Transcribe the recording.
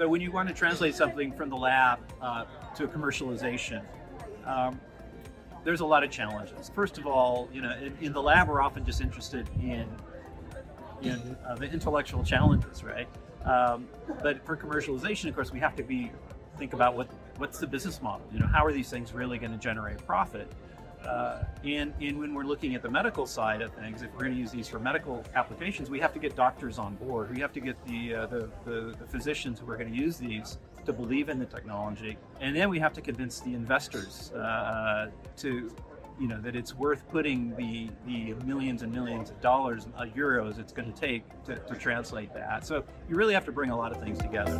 So when you want to translate something from the lab uh, to commercialization, um, there's a lot of challenges. First of all, you know, in, in the lab, we're often just interested in in uh, the intellectual challenges, right? Um, but for commercialization, of course, we have to be think about what what's the business model. You know, how are these things really going to generate profit? Uh, and, and when we're looking at the medical side of things, if we're going to use these for medical applications, we have to get doctors on board. We have to get the, uh, the, the, the, physicians who are going to use these to believe in the technology. And then we have to convince the investors uh, to, you know, that it's worth putting the, the millions and millions of dollars, uh, euros it's going to take to, to translate that. So you really have to bring a lot of things together.